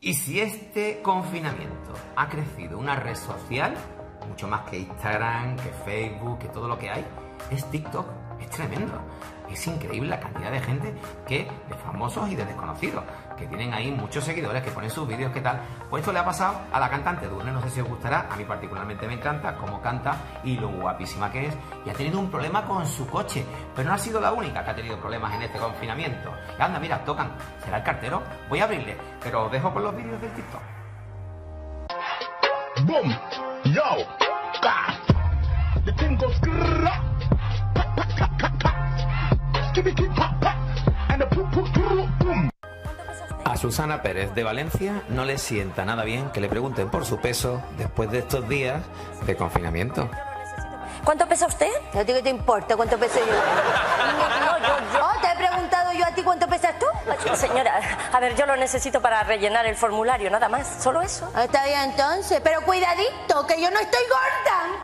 Y si este confinamiento ha crecido una red social, mucho más que Instagram, que Facebook, que todo lo que hay, es TikTok. Es tremendo. Es increíble la cantidad de gente que, de famosos y de desconocidos, que tienen ahí muchos seguidores que ponen sus vídeos, ¿qué tal? Pues esto le ha pasado a la cantante Durne, no sé si os gustará, a mí particularmente me encanta cómo canta y lo guapísima que es, y ha tenido un problema con su coche, pero no ha sido la única que ha tenido problemas en este confinamiento. Y anda, mira, tocan, ¿será el cartero? Voy a abrirle, pero os dejo con los vídeos del TikTok. Boom, yo, ka. The thing goes A Susana Pérez de Valencia no le sienta nada bien que le pregunten por su peso después de estos días de confinamiento. ¿Cuánto pesa usted? ¿A ti qué te importa cuánto peso yo? No, yo, yo. Oh, ¿Te he preguntado yo a ti cuánto pesas tú? Señora, a ver, yo lo necesito para rellenar el formulario, nada más. Solo eso. Ah, Está bien entonces, pero cuidadito, que yo no estoy gorda.